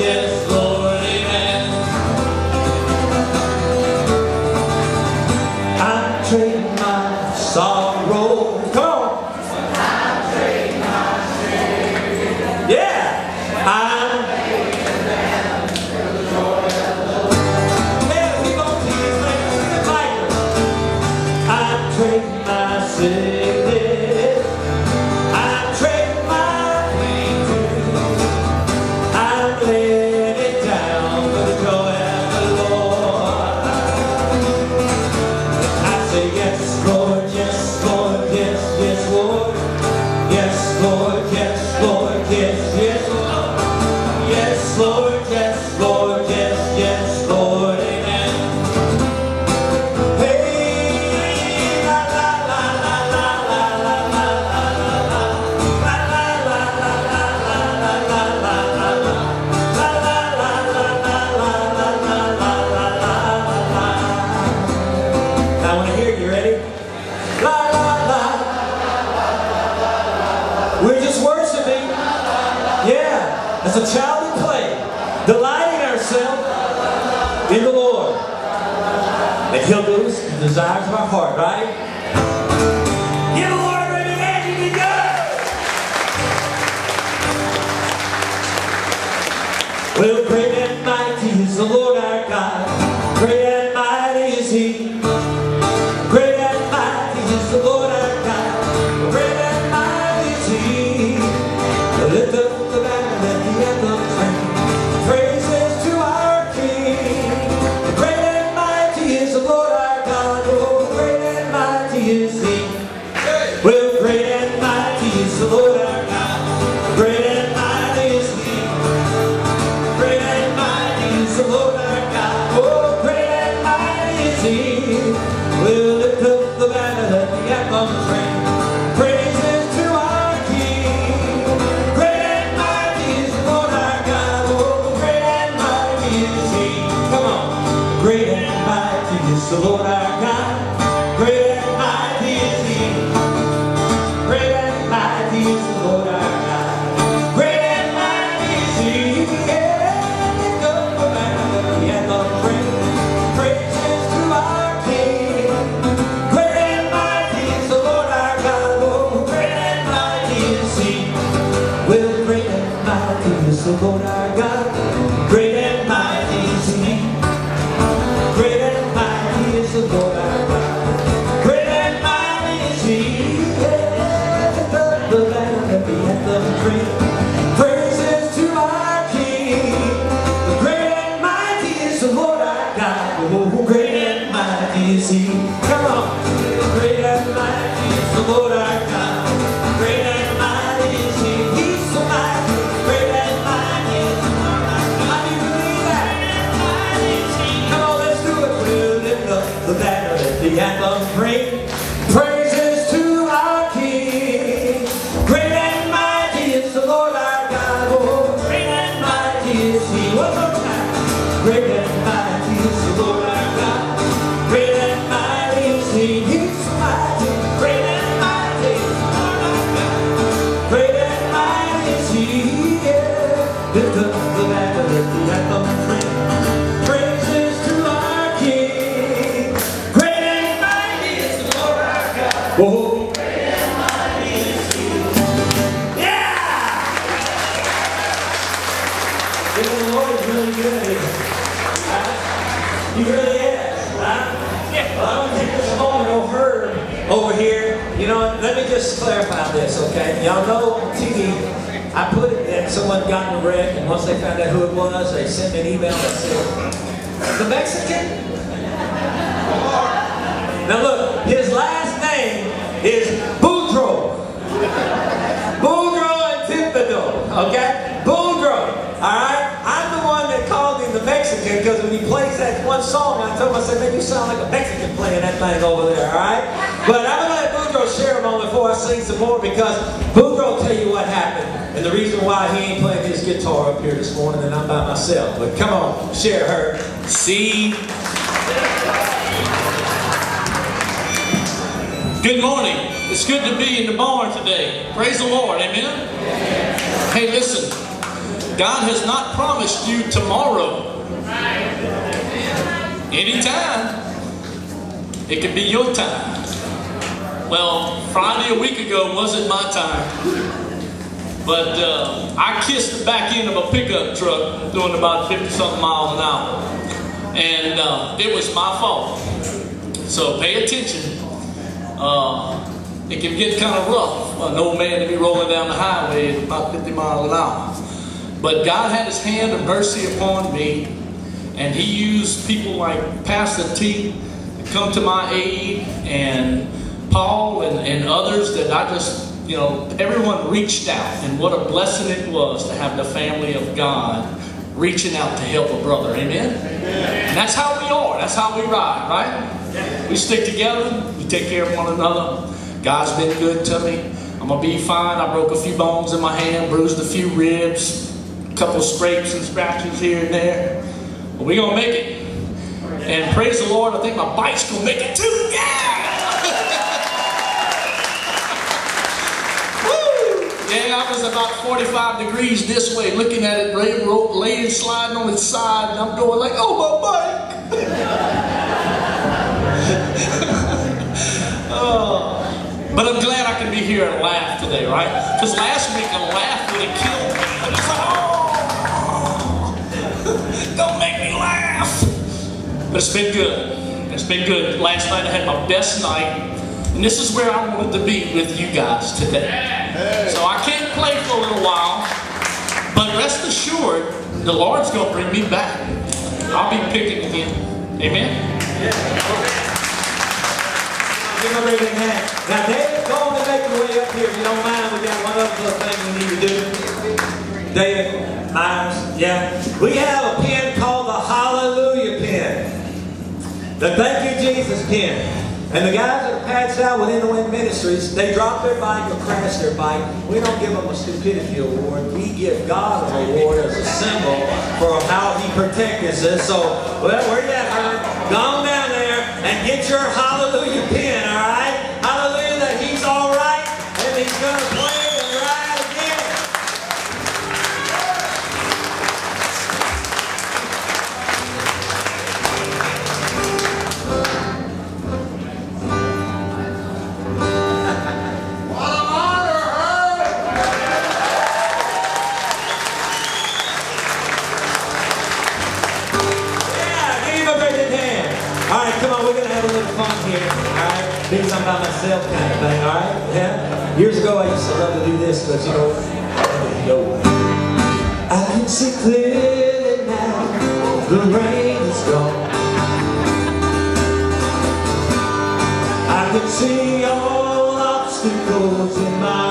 yes, 空が this, okay? Y'all know on TV, I put it that someone got in a wreck, and once they found out who it was, they sent me an email that said, the Mexican? Now look, his last name is Boudreaux. Boudreaux and Thibodeau, okay? Boudreaux, all right? I'm the one that called him the Mexican because when he plays that one song, I told him, I said, man, you sound like a Mexican playing that thing over there, all right? But I'm going to let Boudreaux share a moment before I sing some more because Boudreaux will tell you what happened and the reason why he ain't playing his guitar up here this morning and I'm by myself. But come on, share her. See? Good morning. It's good to be in the barn today. Praise the Lord. Amen. Hey, listen. God has not promised you tomorrow. Anytime. It could be your time. Well, Friday a week ago wasn't my time. But uh, I kissed the back end of a pickup truck doing about 50 something miles an hour. And uh, it was my fault. So pay attention. Uh, it can get kind of rough. An old man to be rolling down the highway at about 50 miles an hour. But God had his hand of mercy upon me, and he used people like Pastor T to come to my aid, and Paul and, and others that I just, you know, everyone reached out, and what a blessing it was to have the family of God reaching out to help a brother. Amen? Amen. And that's how we are. That's how we ride, right? We stick together. We take care of one another. God's been good to me. I'm going to be fine. I broke a few bones in my hand, bruised a few ribs, a couple scrapes and scratches here and there. But we're going to make it. And praise the Lord, I think my bike's going to make it too. Yeah! Yeah, I was about 45 degrees this way, looking at it, laying, sliding on its side, and I'm going like, oh, my bike! oh. But I'm glad I can be here and laugh today, right? Because last week a laugh would have killed me. I was like, oh, don't make me laugh. But it's been good. It's been good. Last night I had my best night. And this is where I wanted to be with you guys today. So I can't play for a little while, but rest assured, the Lord's going to bring me back. I'll be picking again. Amen? Give a hand. Now, David, go on and make your way up here. If you don't mind, we got one other little thing we need to do. David, Myers, yeah. We have a pen called the Hallelujah pen. The Thank You Jesus pen. And the guys that patched out with Wind Ministries, they drop their bike or crash their bike. We don't give them a stupidity award. We give God an award as a symbol for how he protects us. So, well, where you at, Herb? Go down there and get your hallelujah pin, by myself kind of thing, all right? Yeah? Years ago, I used to love to do this, but you know, yo. I can see clearly now, the rain is gone. I can see all obstacles in my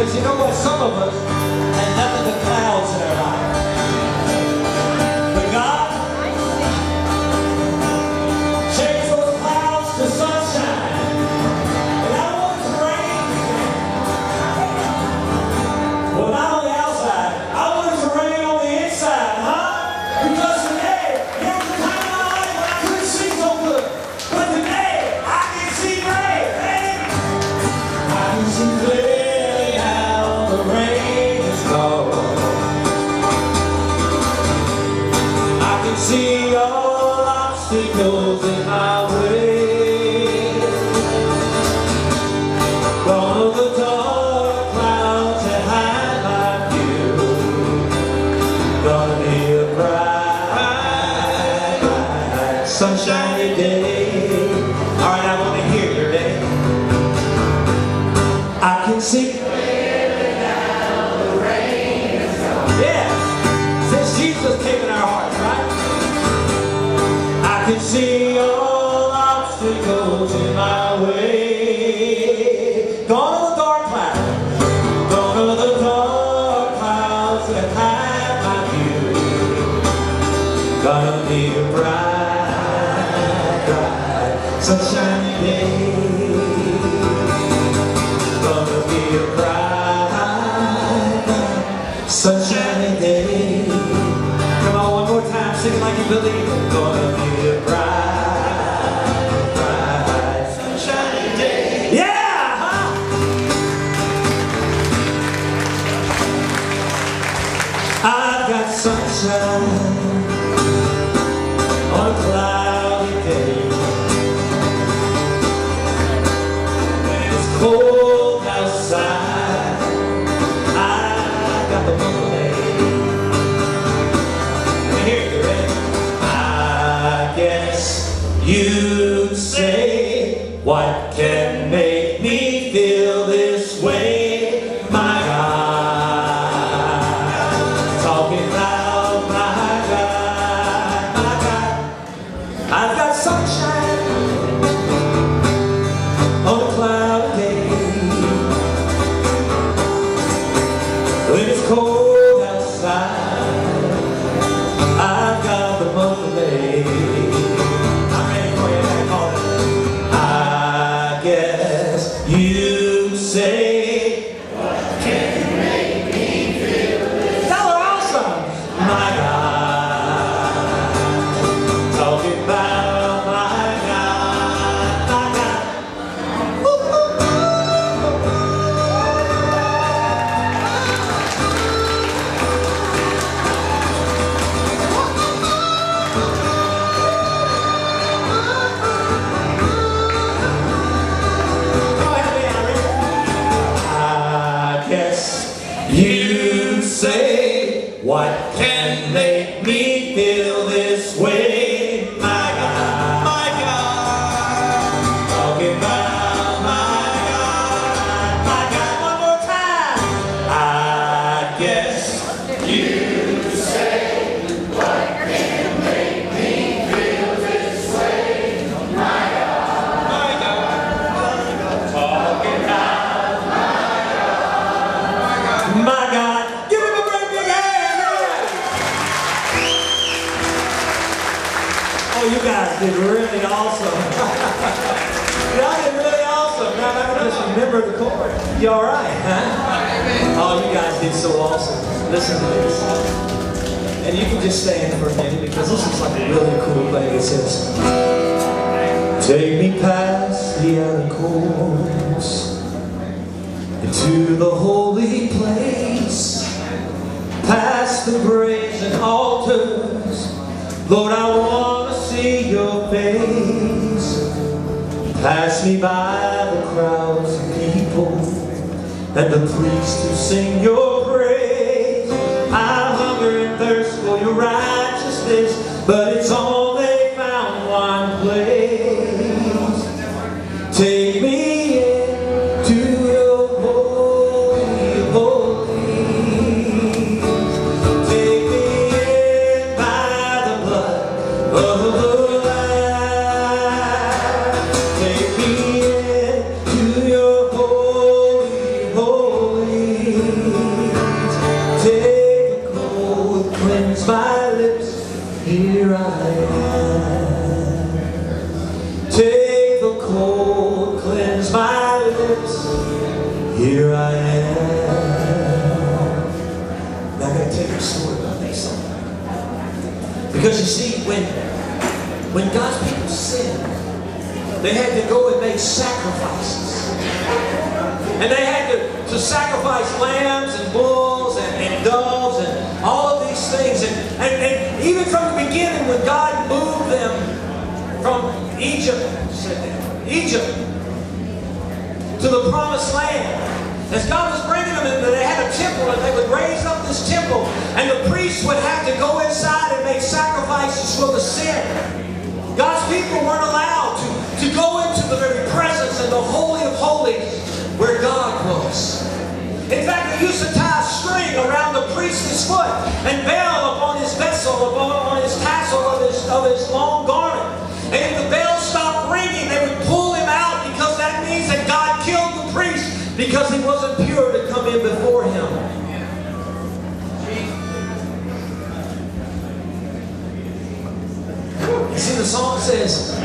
Because you know what? Some of us sacrifices. And they had to, to sacrifice lambs and bulls and, and doves and all of these things. And, and, and even from the beginning, when God moved them from Egypt, Egypt to the promised land, as God was bringing them in, they had a temple and they would raise up this temple and the priests would have to go inside and make sacrifices for the sin. God's people weren't allowed to the Holy of Holies where God was. In fact, he used to tie a string around the priest's foot and bell upon his vessel, upon, upon his tassel of his, of his long garment. And if the bell stopped ringing, they would pull him out because that means that God killed the priest because he wasn't pure to come in before him. You see, the song says,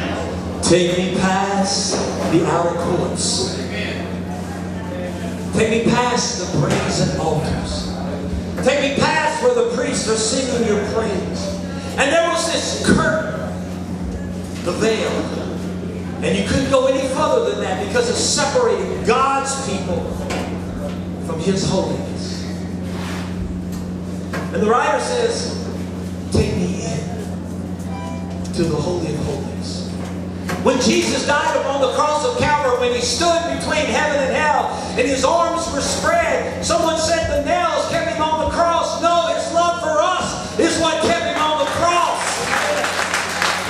Take me past the outer courts. Take me past the brazen altars. Take me past where the priests are singing your praise. And there was this curtain, the veil. And you couldn't go any further than that because it separated God's people from His holiness. And the writer says, Take me in to the Holy of Holies. When Jesus died upon the cross of Calvary, when he stood between heaven and hell, and his arms were spread, someone said the nails kept him on the cross. No, his love for us is what kept him on the cross.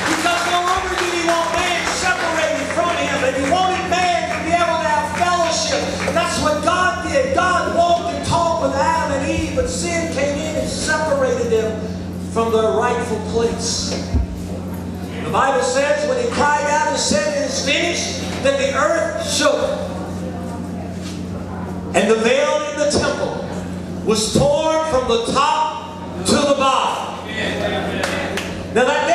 Because no longer did he want man separated from him, but he wanted man to be able to have fellowship. And that's what God did. God walked and talked with Adam and Eve, but sin came in and separated them from their rightful place. Bible says when he cried out and said it is finished, that the earth shook. And the veil in the temple was torn from the top to the bottom. Now that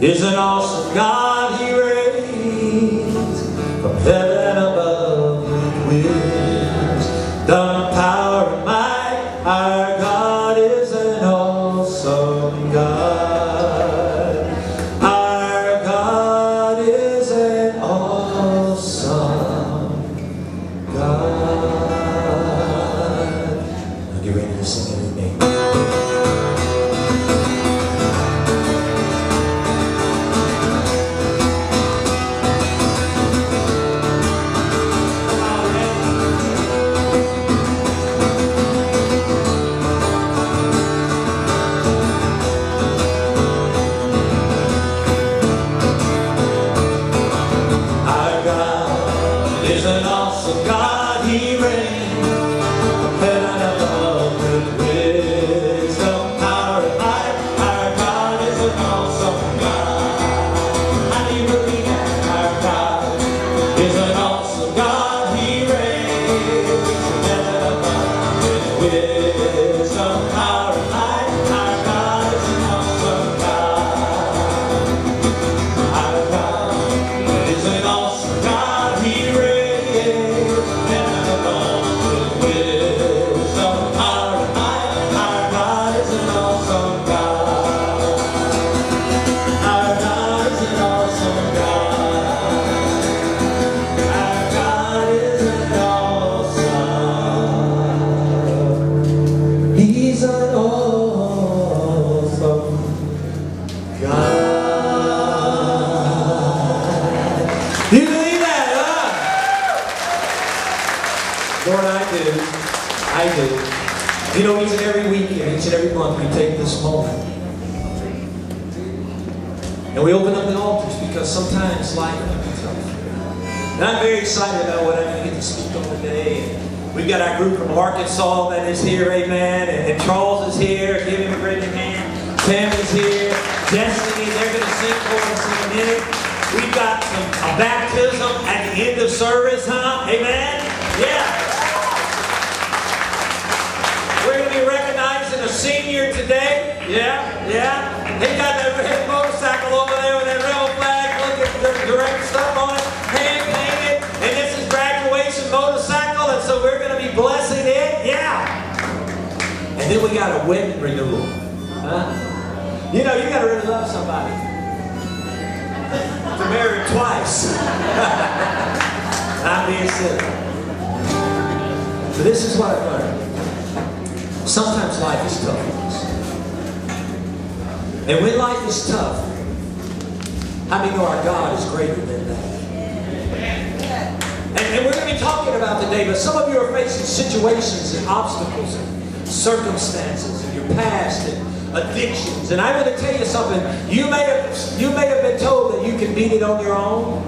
is an Sometimes life is tough. And when life is tough, how many know our God is greater than that? And, and we're going to be talking about today, but some of you are facing situations and obstacles and circumstances in your past and addictions. And I'm going to tell you something. You may have you may have been told that you can beat it on your own,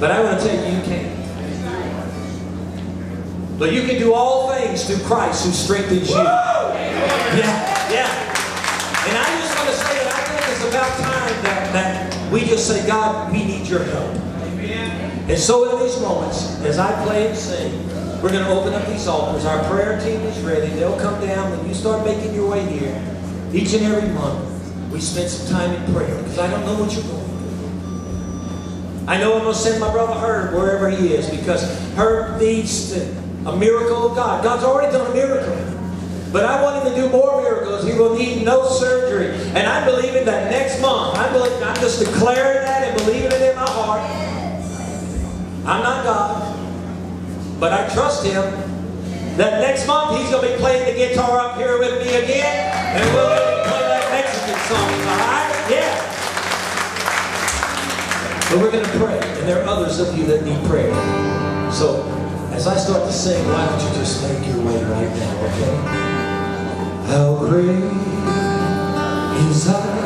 but I want to tell you you can't. But you can do all things through Christ who strengthens you. Yeah, yeah. And I just want to say that I think it's about time that, that we just say, God, we need your help. And so in these moments, as I play and sing, we're going to open up these altars. Our prayer team is ready. They'll come down when you start making your way here. Each and every month, we spend some time in prayer because I don't know what you're going through. I know I'm going to send my brother Herb wherever he is because Herb needs to, a miracle of God. God's already done a miracle. But I want him to do more miracles. He will need no surgery. And I'm believing that next month, I'm, I'm just declaring that and believing it in my heart. I'm not God. But I trust him that next month he's going to be playing the guitar up here with me again. And we'll play that Mexican song. All right? Yeah. But we're going to pray. And there are others of you that need prayer. So as I start to sing, why don't you just make your way right now, okay? How great is our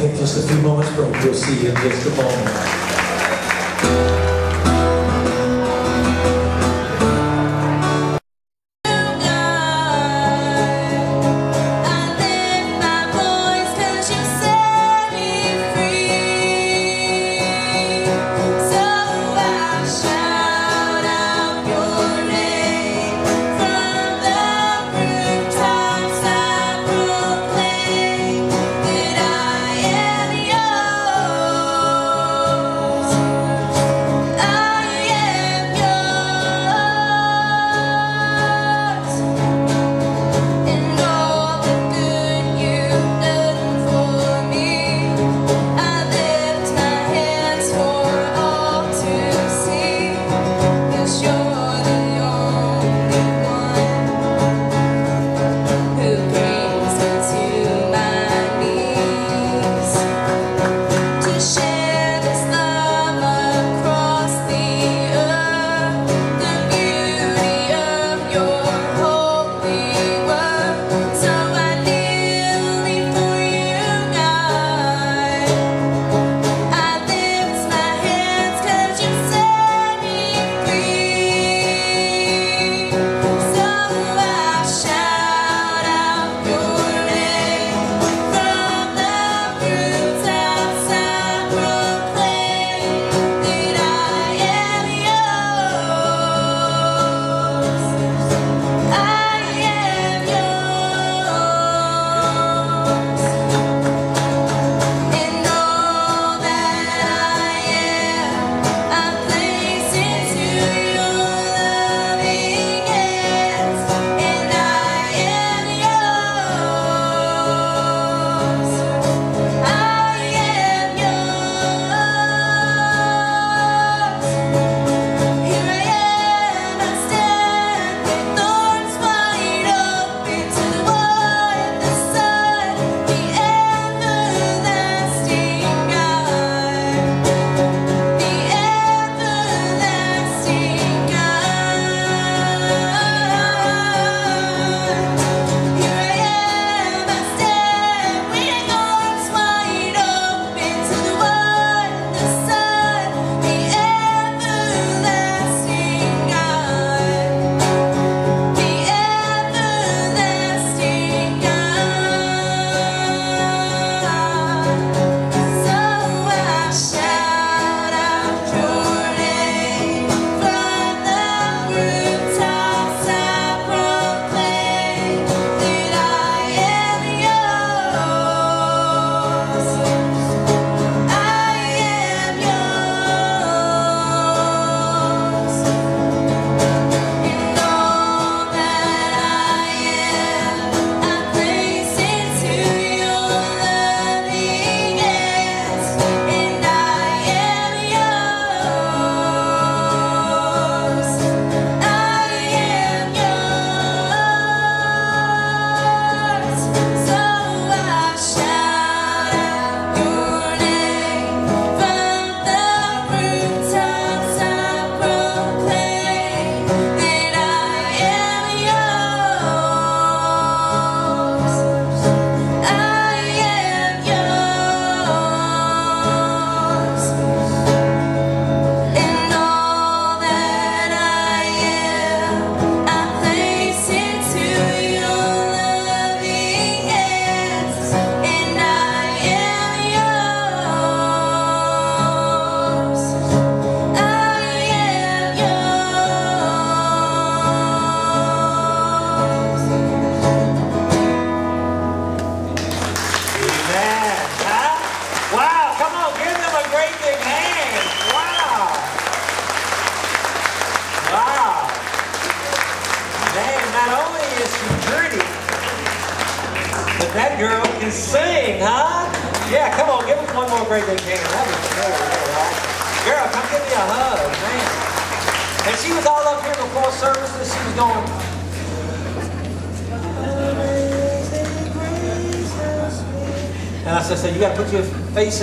take just a few moments break. We'll see you in just a moment.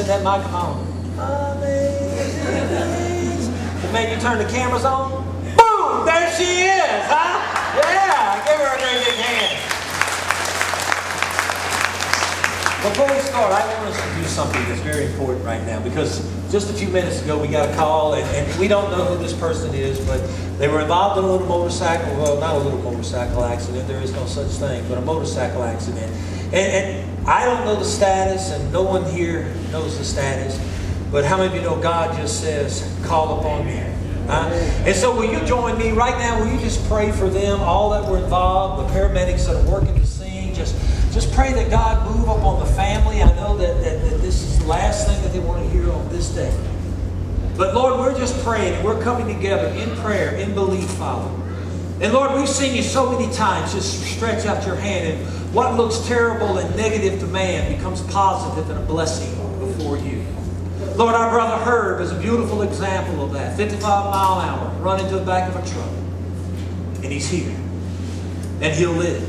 Face in that microphone. But man, you turn the cameras on. Boom! There she is, huh? Yeah, give her a great big hand. Before we start, I want us to do something that's very important right now because just a few minutes ago we got a call and, and we don't know who this person is, but they were involved in a little motorcycle, well, not a little motorcycle accident, there is no such thing, but a motorcycle accident. And, and don't know the status, and no one here knows the status, but how many of you know God just says, call upon me? And so will you join me right now? Will you just pray for them, all that were involved, the paramedics that are working the scene, just just pray that God move up on the family. I know that, that, that this is the last thing that they want to hear on this day. But Lord, we're just praying and we're coming together in prayer, in belief, Father. And Lord, we've seen you so many times just stretch out your hand and what looks terrible and negative man becomes positive and a blessing before you. Lord, our brother Herb is a beautiful example of that. 55 mile an hour, run into the back of a truck. And he's here. And he'll live.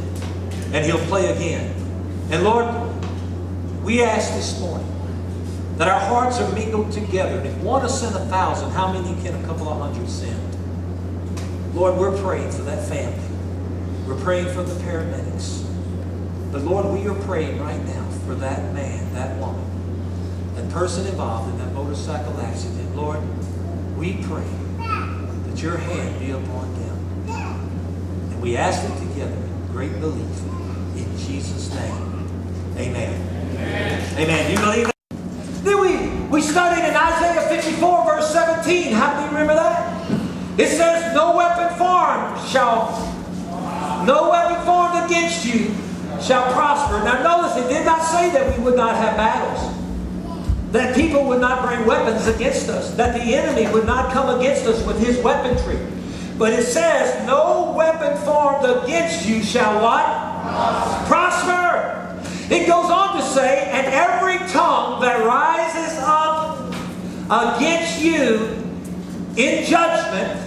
And he'll play again. And Lord, we ask this morning that our hearts are mingled together. And if one has sent a thousand, how many can a couple of hundred send? Lord, we're praying for that family. We're praying for the paramedics. But Lord, we are praying right now for that man, that woman, that person involved in that motorcycle accident. Lord, we pray that your hand be upon them. And we ask it together in great belief. In Jesus' name. Amen. Amen. Amen. You believe that? Then we, we studied in Isaiah 54, verse 17. How do you remember that? It says, No weapon formed shall, no weapon formed against you shall prosper. Now notice it did not say that we would not have battles. That people would not bring weapons against us. That the enemy would not come against us with his weaponry. But it says, no weapon formed against you shall what? Prosper. It goes on to say, and every tongue that rises up against you in judgment,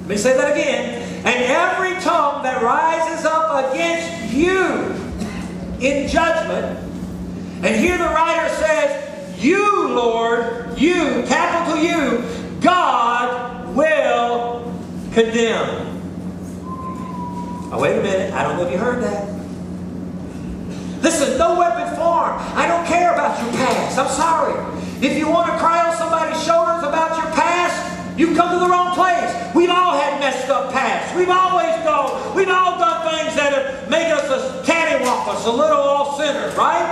let me say that again, and every tongue that rises up against you in judgment, and here the writer says, you, Lord, you, capital U, God will condemn. Oh, wait a minute. I don't know if you heard that. Listen, no weapon formed. I don't care about your past. I'm sorry. If you want to cry on somebody's shoulders about your past, you've come to the wrong place. We've all had messed up past. We've always gone. We've all done things that have made us a cattywampus, a little off center, right?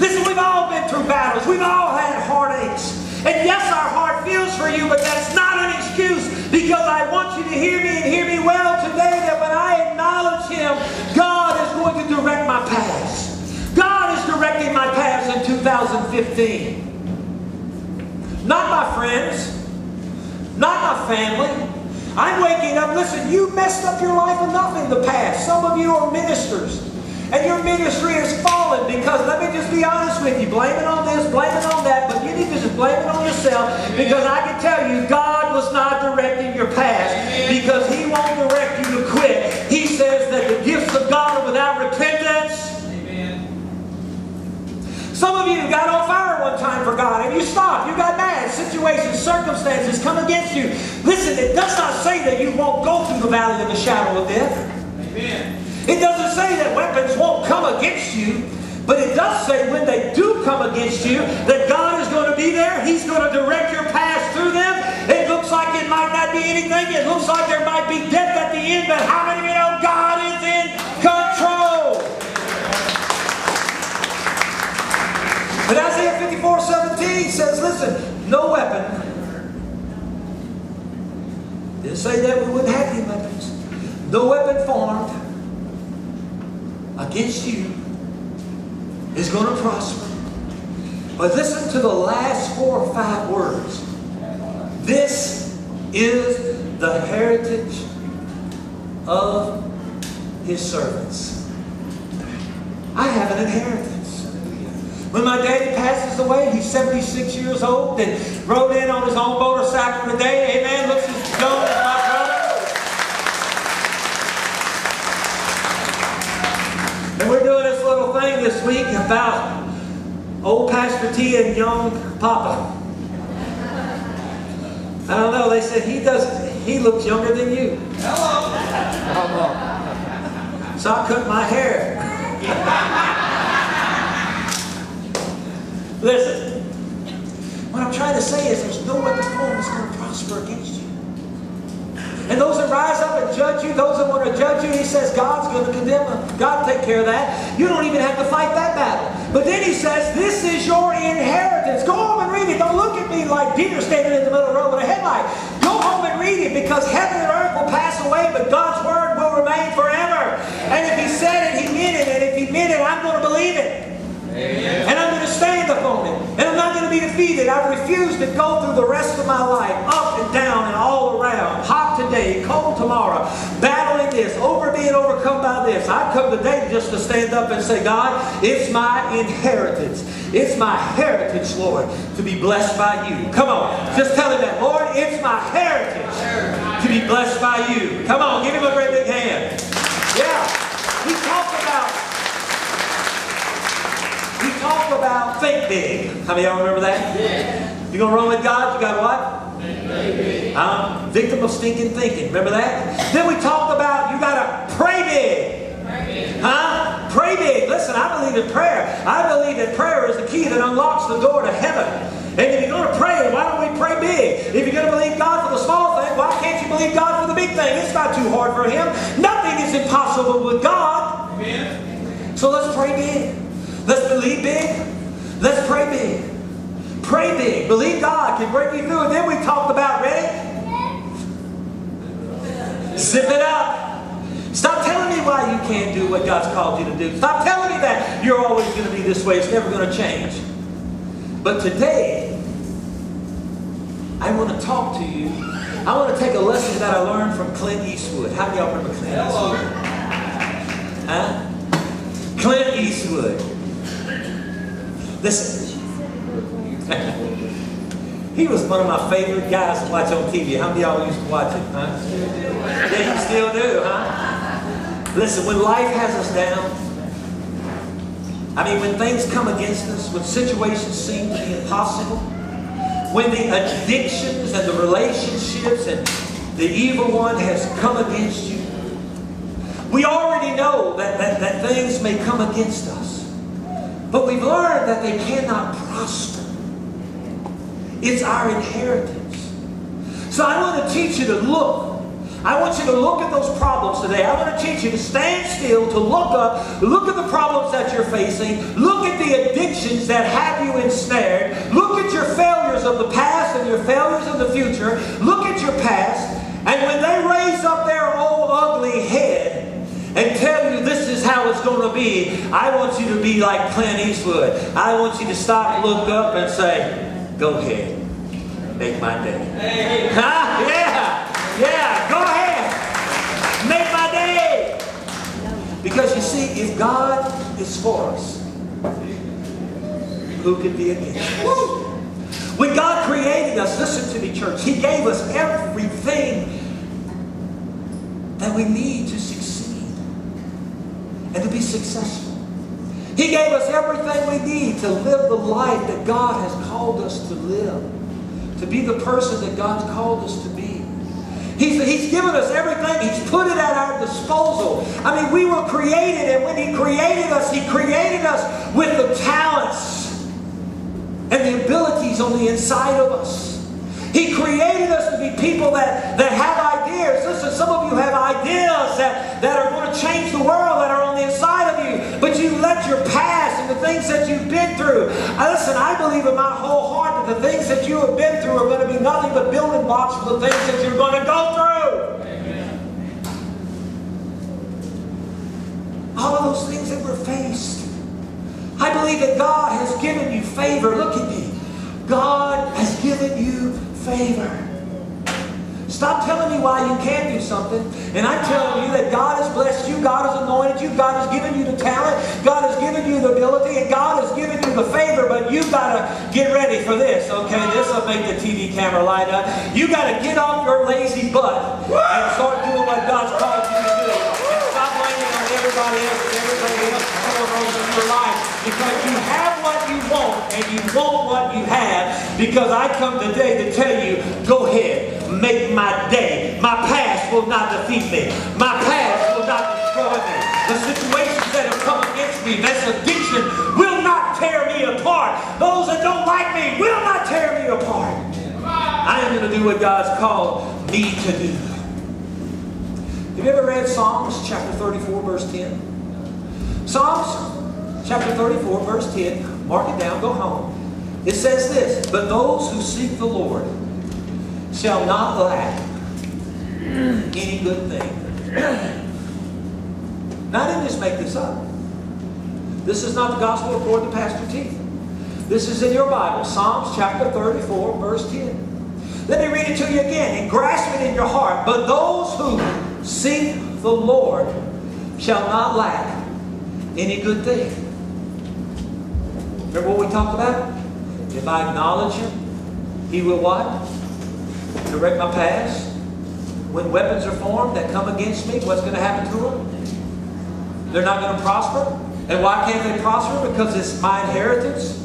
Listen, we've all been through battles. We've all had heartaches. And yes, our heart feels for you, but that's not an excuse because I want you to hear me and hear me well today that when I acknowledge Him, God is going to direct my paths. God is directing my paths in 2015. Not my friends, not my family. I'm waking up. Listen, you messed up your life enough in the past. Some of you are ministers. And your ministry has fallen because, let me just be honest with you, blame it on this, blame it on that, but you need to just blame it on yourself because I can tell you God was not directing your past because He won't direct Some of you got on fire one time for God and you stopped. You got mad. Situations, circumstances come against you. Listen, it does not say that you won't go through the valley of the shadow of death. Amen. It doesn't say that weapons won't come against you, but it does say when they do come against you, that God is going to be there. He's going to direct your path through them. It looks like it might not be anything. It looks like there might be death at the end, but how many of you know God is in control? But Isaiah 54, 17 says, listen, no weapon. Didn't say that we wouldn't have any weapons. No weapon formed against you is going to prosper. But listen to the last four or five words. This is the heritage of his servants. I have an inheritance. When my daddy passes away, he's 76 years old and rode in on his own motorcycle today. Amen. Looks as young as my brother. And we're doing this little thing this week about old Pastor T and young Papa. I don't know. They said he does. He looks younger than you. Hello. So I cut my hair. Listen. What I'm trying to say is, there's no weapon formed that's going to prosper against you. And those that rise up and judge you, those that want to judge you, he says God's going to condemn them. God take care of that. You don't even have to fight that battle. But then he says, this is your inheritance. Go home and read it. Don't look at me like Peter standing in the middle of the road with a headlight. Go home and read it because heaven and earth will pass away, but God's word will remain forever. And if he said it, he meant it. And if he meant it, I'm going to believe it. And I'm going stand upon it. And I'm not going to be defeated. I refuse to go through the rest of my life up and down and all around. Hot today, cold tomorrow. Battling this, over being overcome by this. I come today just to stand up and say, God, it's my inheritance. It's my heritage, Lord, to be blessed by you. Come on. Just tell him that. Lord, it's my heritage to be blessed by you. Come on. Give him a great big hand. Yeah. We talk about we talk about think big. How many of y'all remember that? Yeah. You're going to run with God, you got what? Um, victim of stinking thinking. Remember that? Then we talk about you got to pray big. Huh? Pray big. Listen, I believe in prayer. I believe that prayer is the key that unlocks the door to heaven. And if you're going to pray, why don't we pray big? If you're going to believe God for the small thing, why can't you believe God for the big thing? It's not too hard for Him. Nothing is impossible with God. Amen. So let's pray big. Let's believe big. Let's pray big. Pray big. Believe God can break you through. And then we talked about, ready? Zip it up. Stop telling me why you can't do what God's called you to do. Stop telling me that you're always going to be this way. It's never going to change. But today, I want to talk to you. I want to take a lesson that I learned from Clint Eastwood. How do y'all remember Clint Eastwood? Huh? Clint Eastwood. Listen. he was one of my favorite guys to watch on TV. How many of y'all used to watch it? Huh? Yeah, you still do, huh? Listen, when life has us down, I mean, when things come against us, when situations seem to be impossible, when the addictions and the relationships and the evil one has come against you, we already know that, that, that things may come against us. But we've learned that they cannot prosper. It's our inheritance. So I want to teach you to look. I want you to look at those problems today. I want to teach you to stand still, to look up, look at the problems that you're facing, look at the addictions that have you ensnared, look at your failures of the past and your failures of the future, look at your past, and when they raise up their old ugly head, and tell you how it's going to be, I want you to be like Clint Eastwood. I want you to stop, look up, and say, Go ahead. Make my day. Huh? Yeah. Yeah. Go ahead. Make my day. Because you see, if God is for us, who can be against us? When God created us, listen to me, church, He gave us everything that we need to succeed and to be successful. He gave us everything we need to live the life that God has called us to live, to be the person that God's called us to be. He's, he's given us everything. He's put it at our disposal. I mean, we were created, and when He created us, He created us with the talents and the abilities on the inside of us. He created us to be people that, that have ideas. Listen, some of you have ideas that, that are going to change the world that are on the inside of you, but you let your past and the things that you've been through. Listen, I believe in my whole heart that the things that you have been through are going to be nothing but building blocks for the things that you're going to go through. All of those things that we're faced. I believe that God has given you favor. Look at me. God has given you favor. Stop telling me why you can't do something. And I'm telling you that God has blessed you, God has anointed you, God has given you the talent, God has given you the ability, and God has given you the favor, but you've got to get ready for this, okay? This will make the TV camera light up. You got to get off your lazy butt and start doing what God's called you to do. And stop blaming on everybody else and everybody else in your life because you have what you want and you want what you have because I come today to tell you, go ahead, make my day. My past will not defeat me. My past will not destroy me. The situations that have come against me, this addiction will not tear me apart. Those that don't like me will not tear me apart. I am going to do what God's called me to do. Have you ever read Psalms chapter 34, verse 10? Psalms chapter 34, verse 10. Mark it down, go home. It says this, But those who seek the Lord shall not lack any good thing. Now, I didn't just make this up. This is not the gospel according to Pastor T. This is in your Bible, Psalms chapter 34, verse 10. Let me read it to you again and grasp it in your heart. But those who seek the Lord shall not lack any good thing. Remember what we talked about? If I acknowledge Him, He will what? Direct my paths. When weapons are formed that come against me, what's going to happen to them? They're not going to prosper. And why can't they prosper? Because it's my inheritance.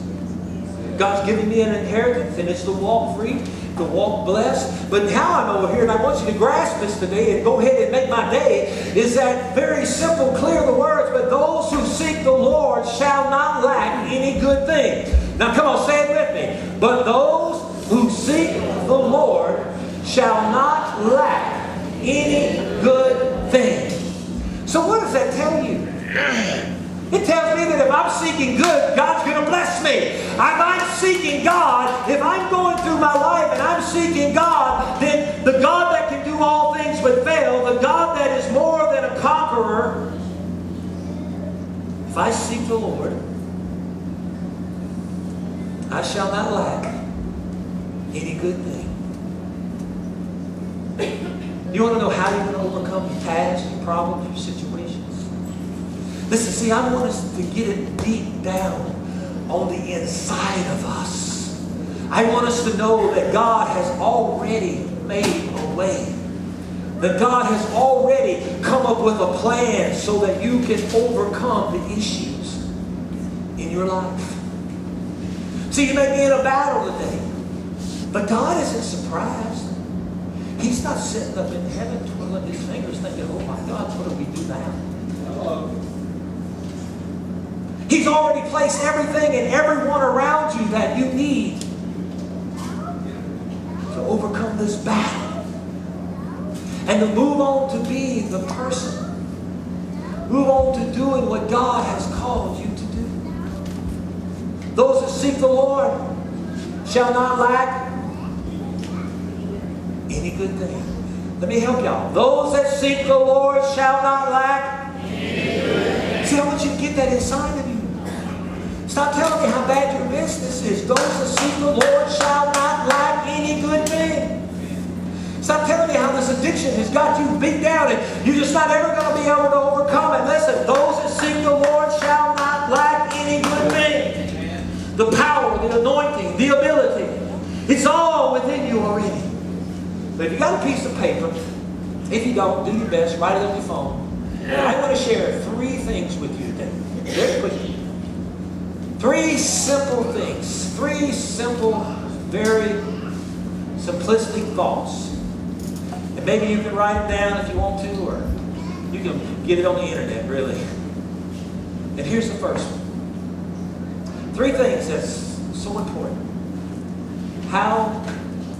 God's giving me an inheritance, and it's to walk free, to walk blessed. But now I'm over here, and I want you to grasp this today and go ahead and make my day. Is that very simple, clear the words, but those who seek the Lord shall not lack any good thing. Now come on, say it with me. But those who seek the Lord shall not lack any good thing. So what does that tell you? It tells me that if I'm seeking good, God's going to bless me. If I'm seeking God, if I'm going through my life and I'm seeking God, then the God that can do all things but fail, the God that is more than a conqueror, if I seek the Lord, I shall not lack any good thing. You want to know how you're going to overcome your past, your problems, your situations? Listen, see, I want us to get it deep down on the inside of us. I want us to know that God has already made a way. That God has already come up with a plan so that you can overcome the issues in your life. See, you may be in a battle today, but God isn't surprised. He's not sitting up in heaven twiddling his fingers thinking, oh my God, what do we do now? He's already placed everything and everyone around you that you need to overcome this battle and to move on to be the person. Move on to doing what God has called you to do. Those that seek the Lord shall not lack any good thing. Let me help y'all. Those that seek the Lord shall not lack. See, I want you to get that inside of you. Stop telling me how bad your business is. Those that seek the Lord shall not lack any good thing. Stop telling me how this addiction has got you beat down and you're just not ever going to be able to overcome it. Listen, those that seek the Lord shall not lack any good thing. The power, the anointing, the ability. It's all within you already. But if you got a piece of paper, if you don't, do your best, write it on your phone. I want to share three things with you today. Very quickly. Three simple things. Three simple, very simplistic thoughts. And maybe you can write them down if you want to, or you can get it on the internet, really. And here's the first one. Three things that's so important. How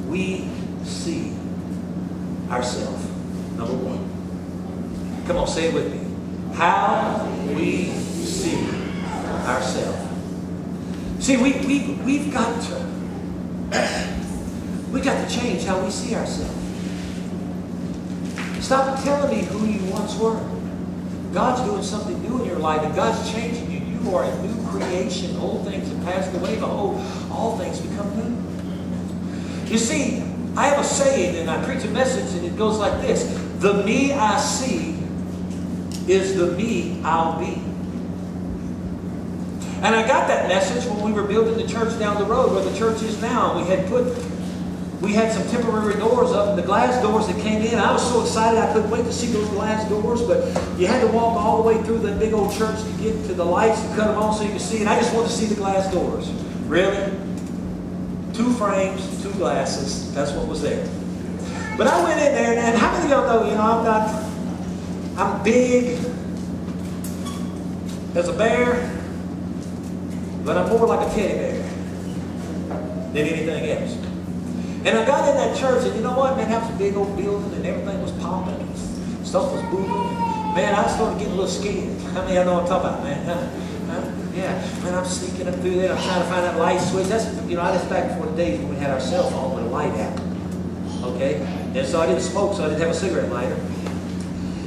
we see ourselves. Number one. Come on, say it with me. How we see ourselves. See, we, we, we've got to, we got to change how we see ourselves. Stop telling me who you once were. God's doing something new in your life, and God's changing you. You are a new creation. Old things have passed away. Behold, all things become new. You see, I have a saying and I preach a message and it goes like this The me I see is the me I'll be. And I got that message when we were building the church down the road where the church is now. We had put, we had some temporary doors up, the glass doors that came in. I was so excited I couldn't wait to see those glass doors, but you had to walk all the way through the big old church to get to the lights and cut them on so you could see. And I just wanted to see the glass doors. Really? Two frames, two glasses. That's what was there. But I went in there, and how many of y'all know, you know, I'm not, I'm big as a bear, but I'm more like a teddy bear than anything else. And I got in that church, and you know what, man, that was a big old building, and everything was popping, and stuff was moving. Man, I started getting a little scared. How many of y'all know what I'm talking about, man? Huh? Huh? Yeah, man, I'm sneaking up through there. I'm trying to find that light switch. That's, you know, I that's back before the days when we had our cell phone with a light app. Okay? And so I didn't smoke, so I didn't have a cigarette lighter.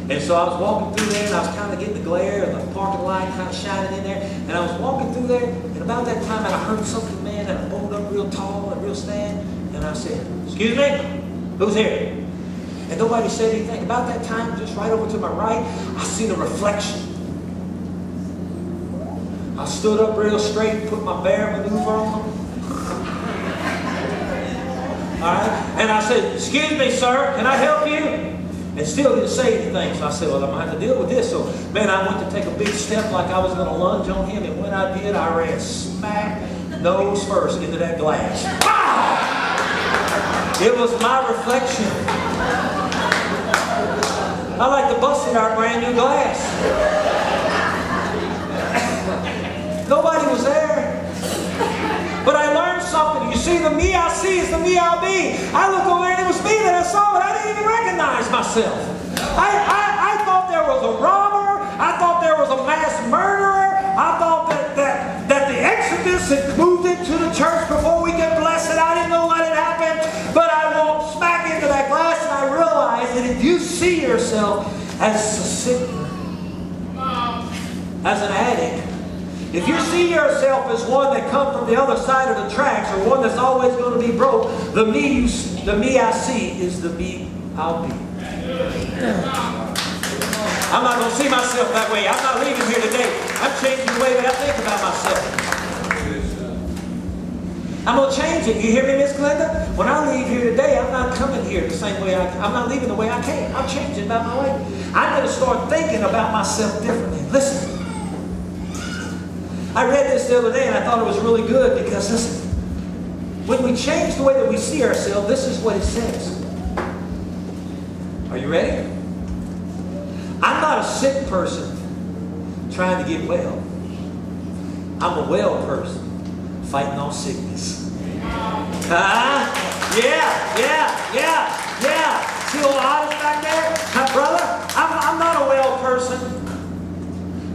And so I was walking through there, and I was kind of getting the glare of the parking light kind of shining in there. And I was walking through there, and about that time, I heard something, man, that pulled up real tall and real stand. And I said, "Excuse me, who's here?" And nobody said anything. About that time, just right over to my right, I seen a reflection. I stood up real straight, put my bear maneuver on. All right, and I said, "Excuse me, sir, can I help you?" And still didn't say anything. So I said, well, I'm going to have to deal with this. So, man, I went to take a big step like I was going to lunge on him. And when I did, I ran smack nose first into that glass. It was my reflection. I like to bust in our brand new glass. Nobody was there. But I learned something. You see, the me I see is the me I'll be. I looked over and it was me that I saw, but I didn't even recognize myself. I, I, I thought there was a robber. I thought there was a mass murderer. I thought that, that, that the Exodus had moved into the church before we get blessed. I didn't know what had happened. But I walked smack into that glass and I realized that if you see yourself as a sinner, as an addict, if you see yourself as one that come from the other side of the tracks or one that's always going to be broke, the me, you, the me I see is the me I'll be. I'm not going to see myself that way. I'm not leaving here today. I'm changing the way that I think about myself. I'm going to change it. You hear me, Miss Glenda? When I leave here today, I'm not coming here the same way I I'm not leaving the way I came. I'm changing about my way. I'm going to start thinking about myself differently. Listen. I read this the other day and I thought it was really good because listen, when we change the way that we see ourselves, this is what it says. Are you ready? I'm not a sick person trying to get well. I'm a well person fighting off sickness. Huh? Yeah, yeah, yeah, yeah. See old Otis back there? My brother, I'm, I'm not a well person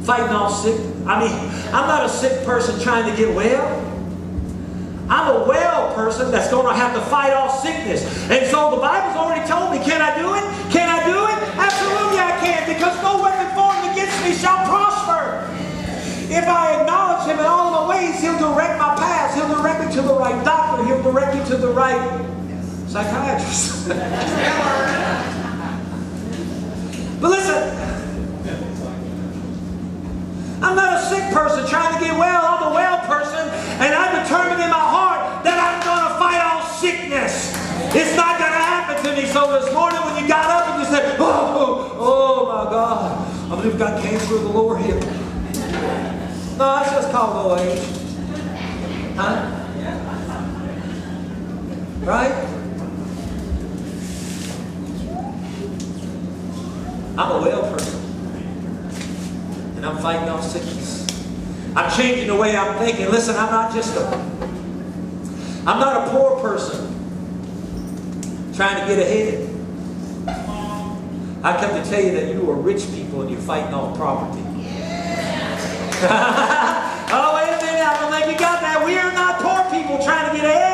fighting off sick. I mean, I'm not a sick person trying to get well. I'm a well person that's going to have to fight off sickness. And so the Bible's already told me, can I do it? Can I do it? Absolutely I can, because no weapon formed against me shall prosper. If I acknowledge Him in all my ways, He'll direct my paths. He'll direct me to the right doctor. He'll direct me to the right psychiatrist. but listen, I'm not a sick person trying to get well. I'm a well person, and I'm determined in my heart that I'm going to fight all sickness. It's not going to happen to me. So this morning when you got up and you said, oh, oh, oh my God, I believe God came through the lower hip. No, that's just called old age. Huh? Right? I'm a well person and I'm fighting off sickness. I'm changing the way I'm thinking. Listen, I'm not just a, I'm not a poor person trying to get ahead. I come to tell you that you are rich people and you're fighting off property. oh, wait a minute. I don't think you got that. We are not poor people trying to get ahead.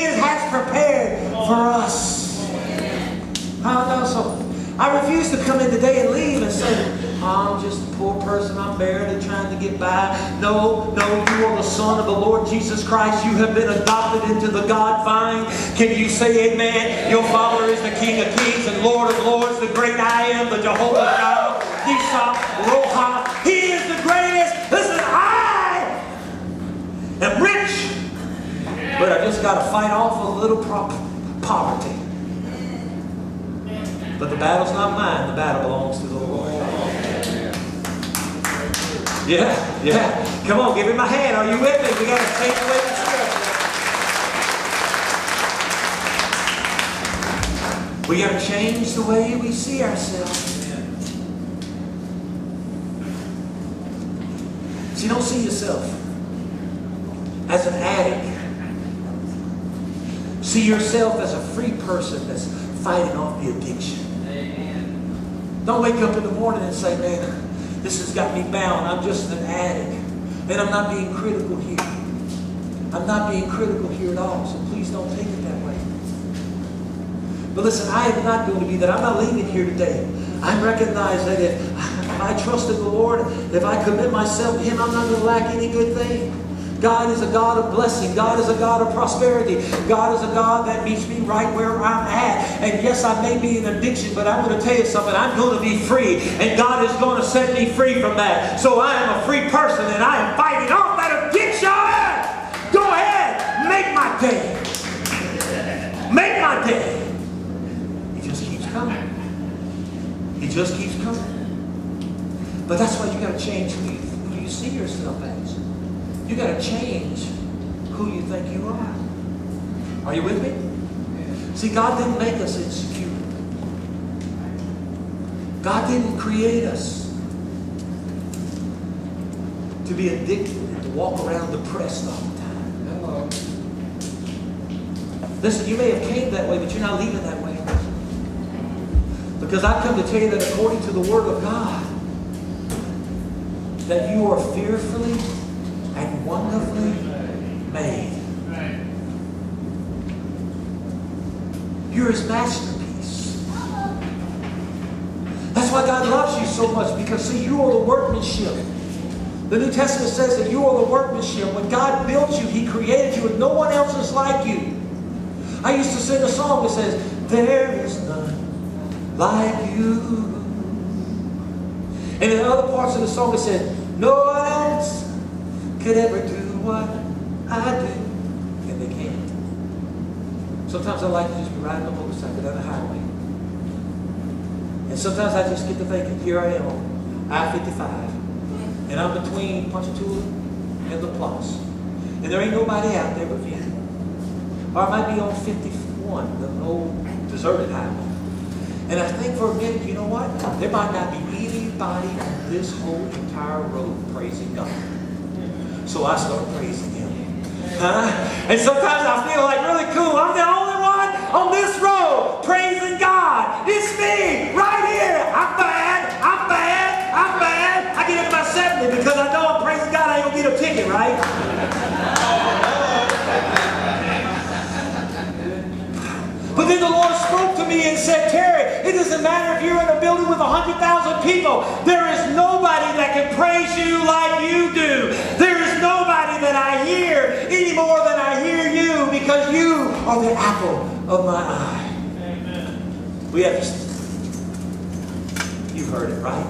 Has prepared for us. I. So I refuse to come in today and leave and say, I'm just a poor person. I'm barely trying to get by. No, no, you are the Son of the Lord Jesus Christ. You have been adopted into the God vine. Can you say amen? Your Father is the King of kings and Lord of lords, the great I am, the Jehovah God, Nissi, Roha. He is the greatest. Listen, I am rich, but I just got to fight off a little poverty. But the battle's not mine, the battle belongs to the Lord. Yeah, yeah. Come on, give me my hand. Are you with me? We got to take away the spirit. We got to change the way we see ourselves. See, don't see yourself as an addict. See yourself as a free person that's fighting off the addiction. Don't wake up in the morning and say, man, this has got me bound. I'm just an addict. And I'm not being critical here. I'm not being critical here at all. So please don't take it that way. But listen, I am not going to be that. I'm not leaving here today. I recognize that if I trust in the Lord, if I commit myself to Him, I'm not going to lack any good thing. God is a God of blessing. God is a God of prosperity. God is a God that meets me right where I'm at. And yes, I may be in addiction, but I'm going to tell you something. I'm going to be free. And God is going to set me free from that. So I am a free person and I am fighting off that addiction. Go ahead. Make my day. Make my day. He just keeps coming. He just keeps coming. But that's why you got to change who you, who you see yourself as. You got to change who you think you are. Are you with me? See, God didn't make us insecure. God didn't create us to be addicted and to walk around depressed all the time. Hello. Listen, you may have came that way, but you're not leaving that way. Because I've come to tell you that according to the Word of God, that you are fearfully and wonderfully made. You're his masterpiece. That's why God loves you so much because, see, you are the workmanship. The New Testament says that you are the workmanship. When God built you, He created you, and no one else is like you. I used to sing a song that says, There is none like you. And in other parts of the song it said, No one else could ever do what I do. And they can't. Sometimes I like to just be riding a motorcycle down the highway. And sometimes I just get to thinking, here I am on I-55. And I'm between Ponchatoula and La Place. And there ain't nobody out there but me. Or I might be on 51, the old deserted highway. And I think for a minute, you know what? There might not be anybody on this whole entire road praising God. So I start praising Him. Huh? And sometimes I feel like really cool. I'm the only one on this road praising God. It's me right here. I'm bad. I'm bad. I'm bad. I get up about 70 because I know I'm praising God. I gonna get a ticket, right? But then the Lord spoke to me and said, Terry, it doesn't matter if you're in a building with 100,000 people. There is nobody that can praise you like you do. There is nobody that I hear any more than I hear you because you are the apple of my eye. Amen. We have to. You've heard it, right?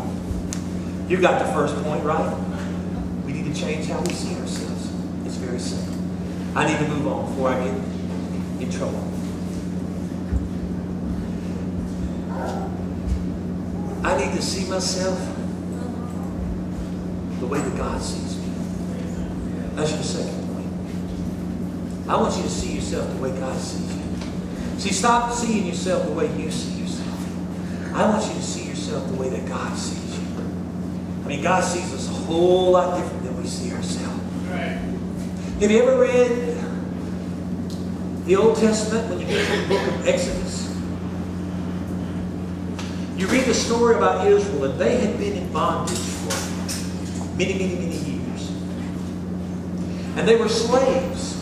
You got the first point, right? We need to change how we see ourselves. It's very simple. I need to move on before I get in trouble. I need to see myself the way that God sees me. That's your second. I want you to see yourself the way God sees you. See, stop seeing yourself the way you see yourself. I want you to see yourself the way that God sees you. I mean, God sees us a whole lot different than we see ourselves. Have you ever read the Old Testament when you get to the book of Exodus? You read the story about Israel, and they had been in bondage for many, many, many years. And they were slaves.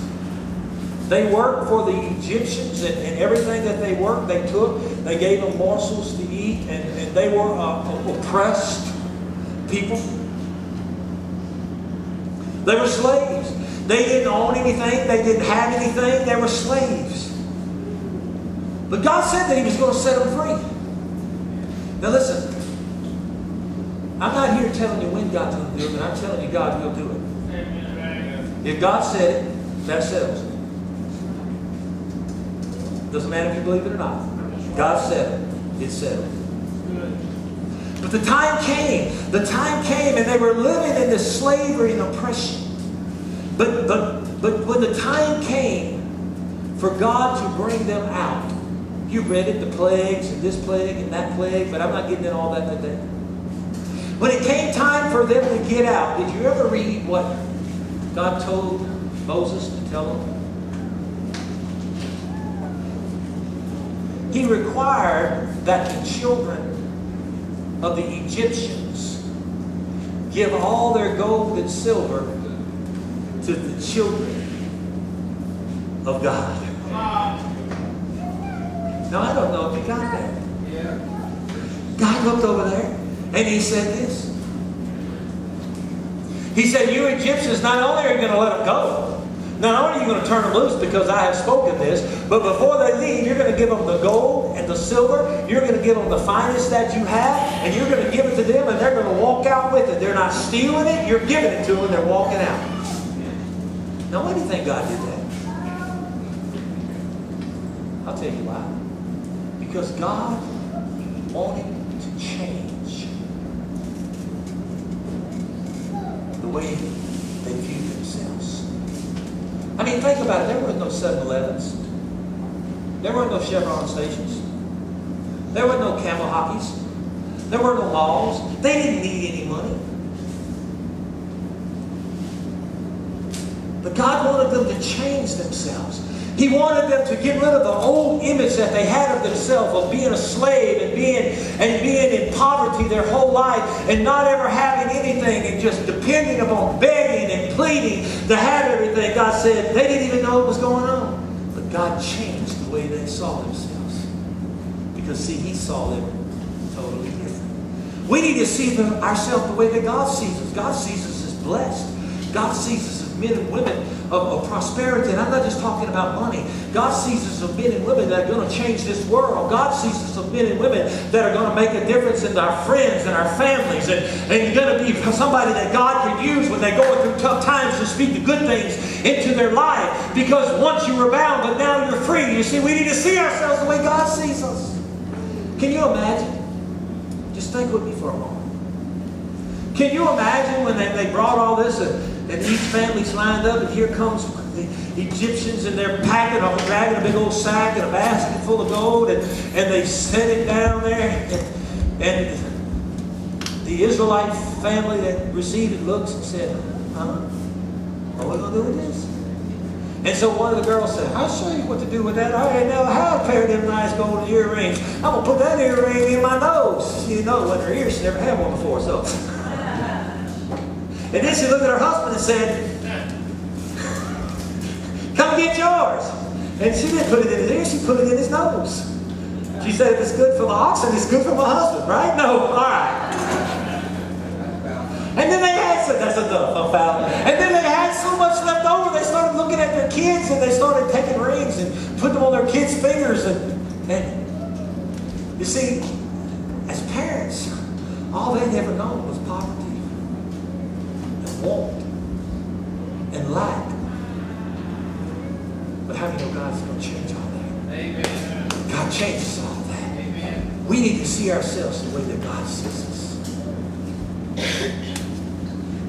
They worked for the Egyptians, and, and everything that they worked, they took. They gave them morsels to eat, and, and they were uh, oppressed people. They were slaves. They didn't own anything, they didn't have anything, they were slaves. But God said that He was going to set them free. Now listen, I'm not here telling you when God's going to do it, but I'm telling you God will do it. If God said it, that settles it. Doesn't matter if you believe it or not. God said it, it's settled. But the time came, the time came, and they were living in this slavery and oppression. But, but, but when the time came for God to bring them out, you read it, the plagues, and this plague, and that plague, but I'm not getting into all that today. When it came time for them to get out, did you ever read what God told Moses to tell them? He required that the children of the Egyptians give all their gold and silver to the children of God. Now, I don't know if you got that. God looked over there and he said this. He said, You Egyptians, not only are going to let them go, not only are you going to turn them loose because I have spoken this, but before they leave, you're going to give them the gold and the silver. You're going to give them the finest that you have, and you're going to give it to them, and they're going to walk out with it. They're not stealing it, you're giving it to them, and they're walking out. Now, why do you think God did that? I'll tell you why. Because God wanted to change the way. I mean, think about it. There were no 7-Elevens. There were no Chevron stations. There were no camel hockeys. There were no malls. They didn't need any money. But God wanted them to change themselves. He wanted them to get rid of the old image that they had of themselves of being a slave and being and being in poverty their whole life and not ever having anything and just depending upon begging pleading to have everything. God said they didn't even know what was going on. But God changed the way they saw themselves. Because see, He saw them totally different. We need to see them, ourselves the way that God sees us. God sees us as blessed. God sees us men and women of, of, prosperity. And I'm not just talking about money. God sees us as men and women that are going to change this world. God sees us as men and women that are going to make a difference in our friends and our families. And, and going to be somebody that God can use when they're going through tough times to speak the good things into their life. Because once you were bound, but now you're free. You see, we need to see ourselves the way God sees us. Can you imagine? Just think with me for a moment. Can you imagine when they, they brought all this and, and each family's lined up and here comes the Egyptians and they're packing, or dragging a big old sack and a basket full of gold and, and they set it down there and, and the Israelite family that received it looks and said, huh? What are we going to do with this? And so one of the girls said, I'll show you what to do with that. I already know how to pair of them nice golden earrings. I'm going to put that earring in my nose. You know, when her ears, she never had one before, so... And then she looked at her husband and said, Come get yours. And she didn't put it in his ear, she put it in his nose. She said, if it's good for the oxen, it's good for my husband, right? No, all right. And then they had some, that's foul. And then they had so much left over, they started looking at their kids and they started taking rings and putting them on their kids' fingers. And, and you see, as parents, all they'd ever known was poverty want and lack. But how do you know God's going to change all that? Amen. God changes all that. Amen. We need to see ourselves the way that God sees us.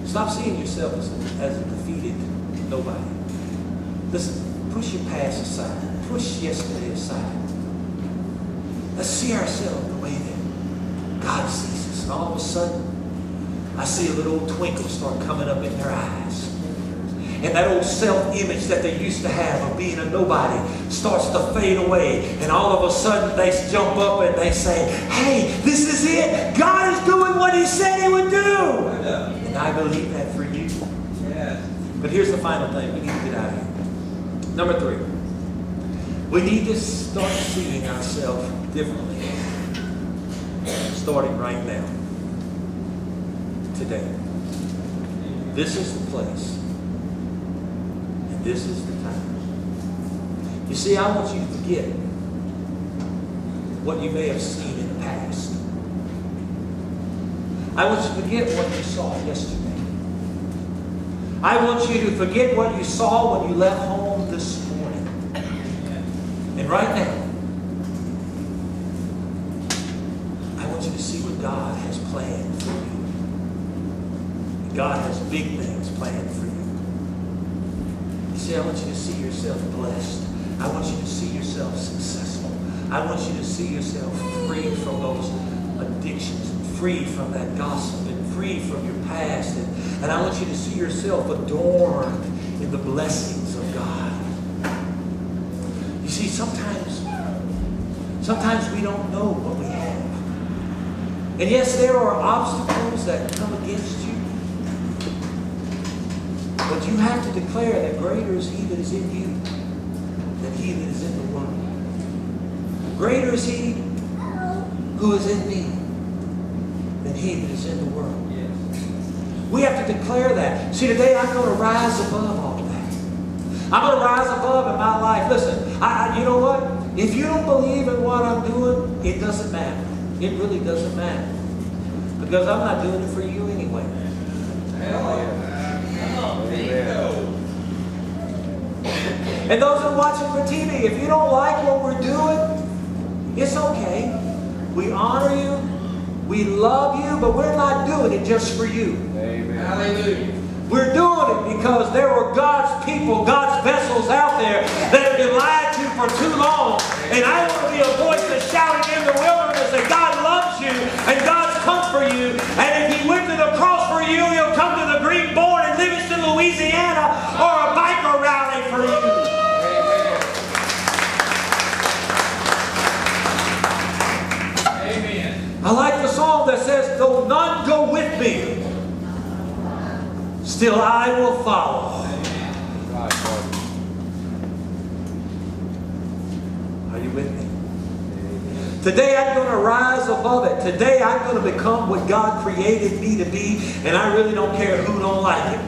Stop seeing yourself as a, as a defeated nobody. Listen, push your past aside. Push yesterday aside. Let's see ourselves the way that God sees us. And all of a sudden, I see a little twinkle start coming up in their eyes. And that old self-image that they used to have of being a nobody starts to fade away. And all of a sudden they jump up and they say, hey, this is it. God is doing what he said he would do. And I believe that for you. But here's the final thing. We need to get out of here. Number three, we need to start seeing ourselves differently. Starting right now. Today. This is the place. And this is the time. You see, I want you to forget what you may have seen in the past. I want you to forget what you saw yesterday. I want you to forget what you saw when you left home this morning. And right now, I want you to see what God has planned for you. God has big things planned for you. You see, I want you to see yourself blessed. I want you to see yourself successful. I want you to see yourself free from those addictions, free from that gossip, and free from your past. And, and I want you to see yourself adorned in the blessings of God. You see, sometimes, sometimes we don't know what we have. And yes, there are obstacles that come against you. But you have to declare that greater is he that is in you than he that is in the world. Greater is he who is in me than he that is in the world. We have to declare that. See, today I'm going to rise above all that. I'm going to rise above in my life. Listen, I, I- you know what? If you don't believe in what I'm doing, it doesn't matter. It really doesn't matter. Because I'm not doing it for you anyway. And those that are watching for TV, if you don't like what we're doing, it's okay. We honor you. We love you, but we're not doing it just for you. Amen. Hallelujah. We're doing it because there are God's people, God's vessels out there that have been lied to for too long. And I want to be a voice that's shouting in the wilderness that God loves you and God's come for you. And if He went to the cross for you, He'll come to the Green Board Though go with me, still I will follow. Are you with me? Today I'm going to rise above it. Today I'm going to become what God created me to be, and I really don't care who don't like it.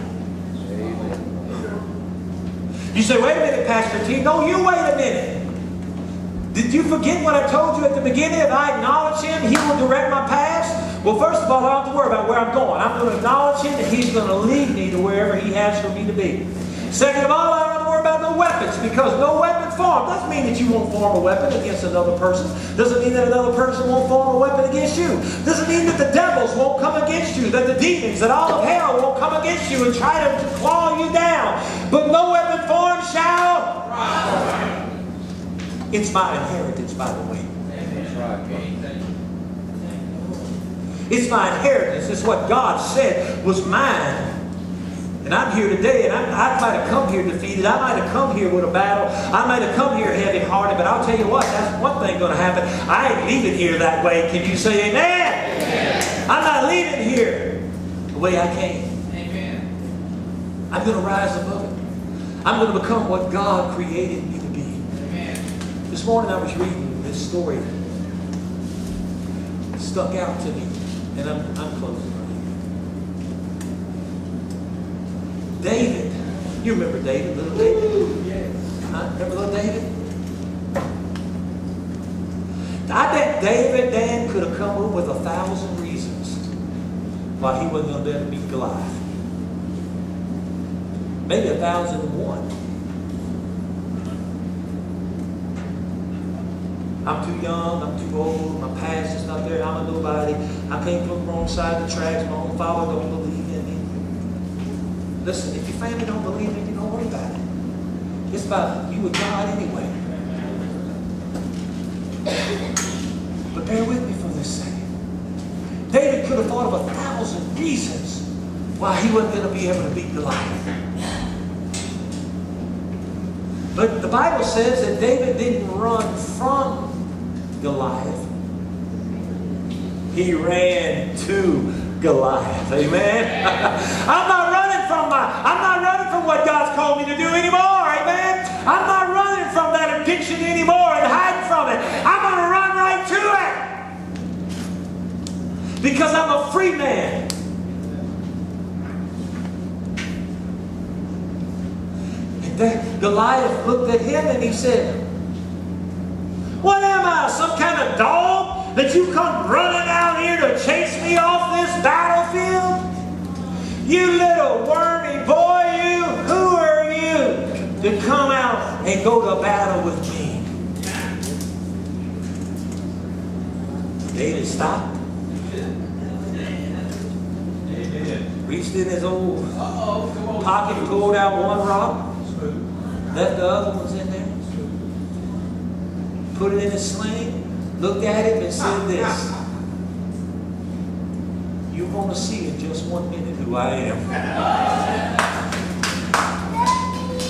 You say, wait a minute, Pastor T. No, you wait a minute. Did you forget what I told you at the beginning? If I acknowledge Him, He will direct my paths. Well, first of all, I don't have to worry about where I'm going. I'm going to acknowledge Him, and He's going to lead me to wherever He has for me to be. Second of all, I don't have to worry about no weapons because no weapon formed. Doesn't mean that you won't form a weapon against another person. Doesn't mean that another person won't form a weapon against you. Doesn't mean that the devils won't come against you, that the demons, that all of hell won't come against you and try to claw you down. But no weapon formed shall it's my inheritance, by the way. It's my inheritance. It's what God said was mine. And I'm here today, and I, I might have come here defeated. I might have come here with a battle. I might have come here heavy-hearted, but I'll tell you what, that's one thing going to happen. I ain't leaving here that way. Can you say amen? amen. I'm not leaving here the way I came. Amen. I'm going to rise above it. I'm going to become what God created me to be. Amen. This morning I was reading this story. It stuck out to me. And I'm, I'm closing. David. You remember David, little David? Yes. Huh? Remember little David? I bet David, Dan, could have come up with a thousand reasons why he wasn't going to be Goliath. Maybe a thousand and one. I'm too young, I'm too old, my past is not there, I'm a nobody. I came from the wrong side of the tracks, my own father don't believe in me. Listen, if your family don't believe in you, don't worry about it. It's about you and God anyway. But bear with me for this second. David could have thought of a thousand reasons why he wasn't going to be able to beat Goliath. But the Bible says that David didn't run from Goliath. He ran to Goliath. Amen. I'm not running from my, I'm not running from what God's called me to do anymore. Amen. I'm not running from that addiction anymore and hiding from it. I'm going to run right to it. Because I'm a free man. And then Goliath looked at him and he said, I, some kind of dog that you come running out here to chase me off this battlefield? You little wormy boy, you, who are you to come out and go to battle with me? David stopped. Reached in his old pocket, pulled out one rock, left the other there, put it in his sling, looked at him and said this. You're going to see in just one minute who I am.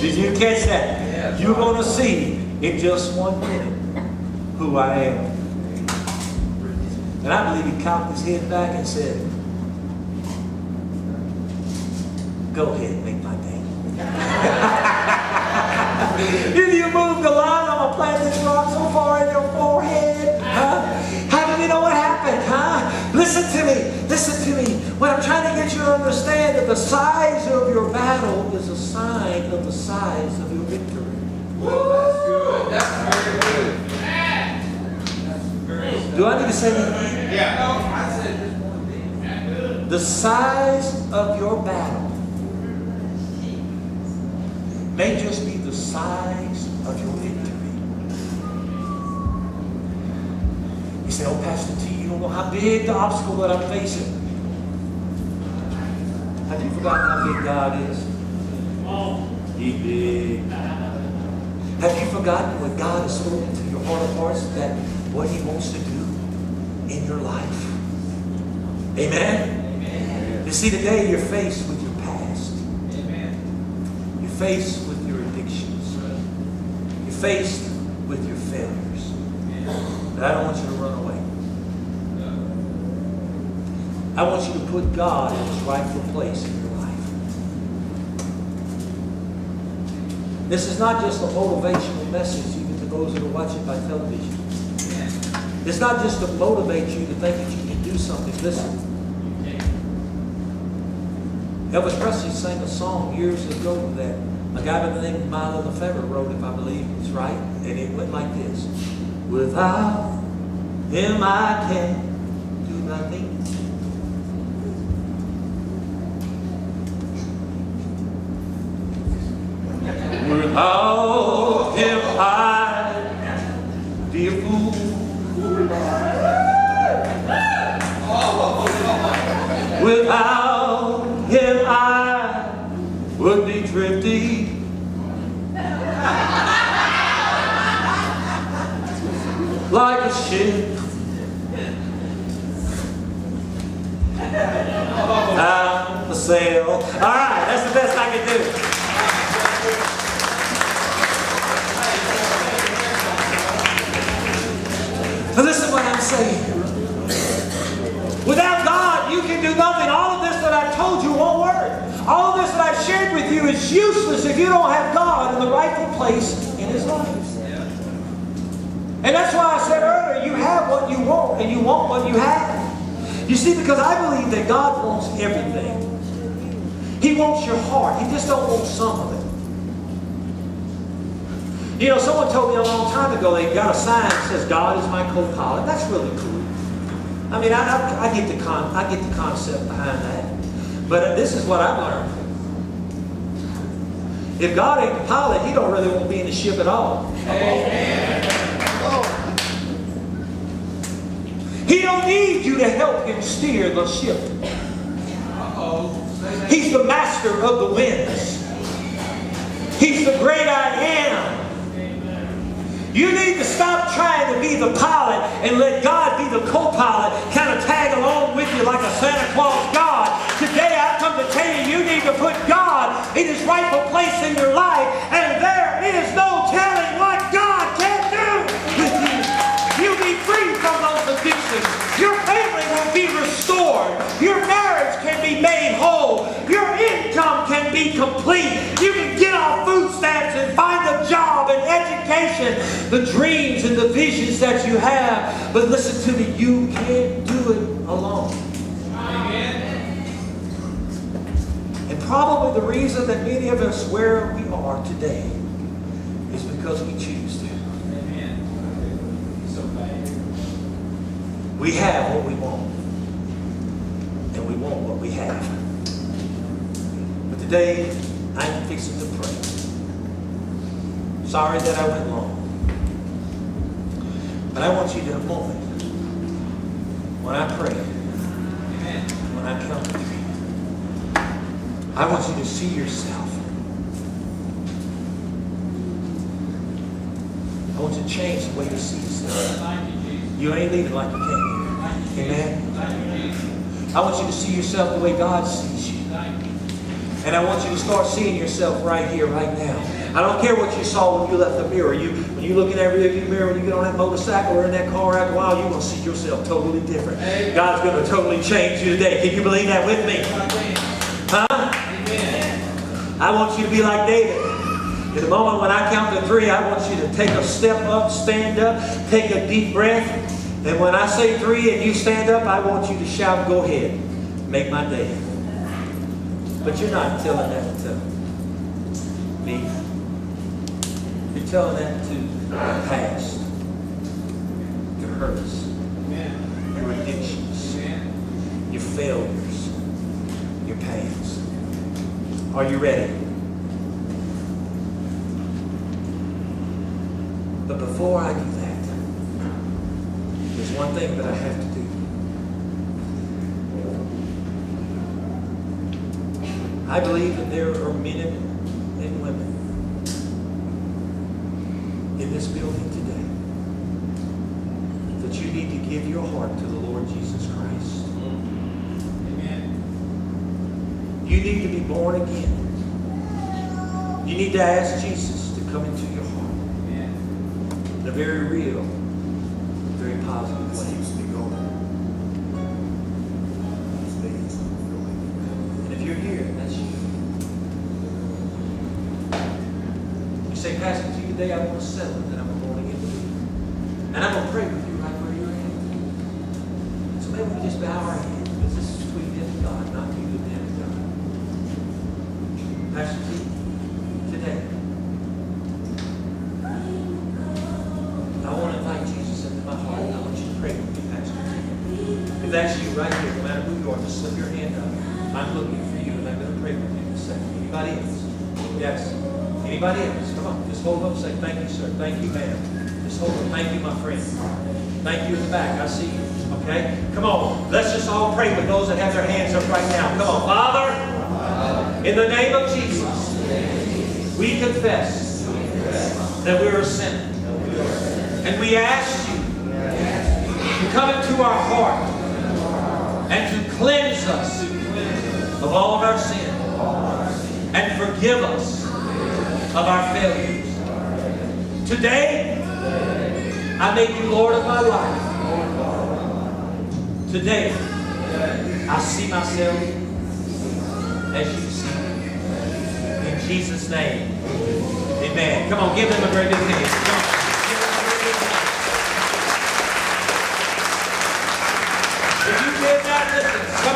Did you catch that? You're going to see in just one minute who I am. And I believe he cocked his head back and said, Go ahead, make my day. if you move the line, I'm going to plant this rock so far in your forehead. Huh? How do you know what happened? Huh? Listen to me. Listen to me. What I'm trying to get you to understand that the size of your battle is a sign of the size of your victory. That's very good. Do I need to say that? The size of your battle may just be the size of your victory. You say, oh, Pastor T, you don't know how big the obstacle that I'm facing. Have you forgotten how big God is? He's big. Have you forgotten what God has spoken to your heart of hearts that what He wants to do in your life? Amen? You see, today you're faced with your past. You're faced with your addictions. You're faced with your failures. But I don't want you to run away. I want you to put God in His rightful place in your life. This is not just a motivational message even to those that are watching by television. It's not just to motivate you to think that you can do something. Listen. Elvis Presley sang a song years ago that a guy by the name of Mylon LeFevre wrote, if I believe it's right, and it went like this. Without him I can do nothing. Without him I'd be a fool. Without him I would be drifting. Like a ship sail. All right, that's the best I can do. But listen what I'm saying. Without God, you can do nothing. All of this that I've told you won't work. All of this that I've shared with you is useless if you don't have God in the rightful place in His life. And that's why I said earlier, you have what you want and you want what you have. You see, because I believe that God wants everything. He wants your heart. He just don't want some of it. You know, someone told me a long time ago they got a sign that says God is my co-pilot. That's really cool. I mean, I, I, I get the con, I get the concept behind that. But this is what I've learned. If God ain't the pilot, He don't really want to be in the ship at all. He don't need you to help Him steer the ship. He's the master of the winds. He's the great I am. You need to stop trying to be the pilot and let God be the co-pilot, kind of tag along with you like a Santa Claus God. Today I've come to tell you, you need to put God in His rightful place in your life, and there is no telling the dreams and the visions that you have. But listen to me, you can't do it alone. Amen. And probably the reason that many of us where we are today is because we choose to. amen We have what we want. And we want what we have. But today, I'm fixing to pray. Sorry that I went long. But I want you to, in a when I pray, when I come to three, I want you to see yourself. I want you to change the way you see yourself. You ain't leaving like you came here. Amen. I want you to see yourself the way God sees you. And I want you to start seeing yourself right here, right now. I don't care what you saw when you left the mirror. You, you look in that rearview mirror, when you get on that motorcycle or in that car after a while, you're going to see yourself totally different. God's going to totally change you today. Can you believe that with me? Huh? I want you to be like David. In the moment when I count to three, I want you to take a step up, stand up, take a deep breath. And when I say three and you stand up, I want you to shout, go ahead. Make my day. But you're not telling that to me. You're telling that to the past, your hurts, your addictions, your failures, your pains. Are you ready? But before I do that, there's one thing that I have to do. I believe that there are men and women in this building today that you need to give your heart to the Lord Jesus Christ. Amen. You need to be born again. You need to ask Jesus to come into your heart in a very real, very positive way. Today I want to settle that I'm born again. And I'm going to pray with you right where you're at. So maybe we just bow our heads because this is between you and God, not you and them and God. Pastor T, today, I want to invite Jesus into my heart. and I want you to pray with me, Pastor T. If that's you right here, no matter who you are, just slip your hand up. I'm looking for you and I'm going to pray with you in a second. Anybody else? Yes. Anybody? Thank you, sir. Thank you, ma'am. Just hold up. Thank you, my friend. Thank you in the back. I see you. Okay? Come on. Let's just all pray with those that have their hands up right now. Come on. Father, in the name of Jesus, we confess that we're a sinner. And we ask you to come into our heart and to cleanse us of all of our sin and forgive us of our failures. Today, I make you Lord of my life. Today, I see myself as you see me. In Jesus' name, amen. Come on, give them a great big hand. Come.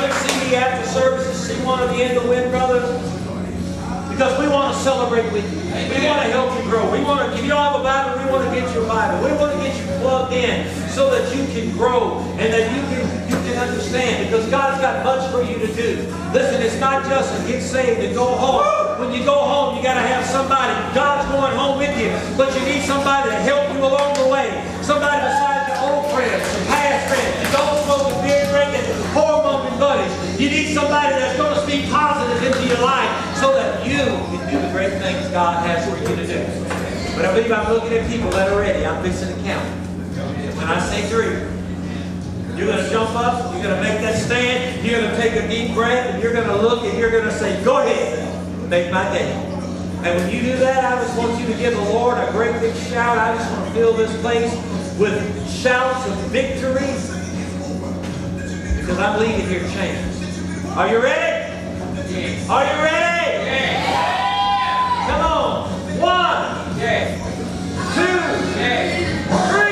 And see me after service and see one of you in the wind, brothers. Because we want to celebrate with you. We want to help you grow. We want to, if you don't have a Bible, we want to get you a Bible. We want to get you plugged in so that you can grow and that you can you can understand. Because God's got much for you to do. Listen, it's not just to get saved and go home. When you go home, you got to have somebody. God's going home with you, but you need somebody to help you along the way. Somebody besides your old friends, some past friends, your don't smoke and beer hormone buddies. You need somebody that's going to speak positive into your life so that you can do the great things God has for you to do. But I believe I'm looking at people that are ready. I'm fixing to count. And when I say three, you're going to jump up, you're going to make that stand, you're going to take a deep breath, and you're going to look and you're going to say, go ahead, make my day. And when you do that, I just want you to give the Lord a great big shout. I just want to fill this place with shouts of victory because I'm leaving here changed. Are you ready? Yes. Are you ready? Yes. Come on. One. Yes. Two. Yes. Three.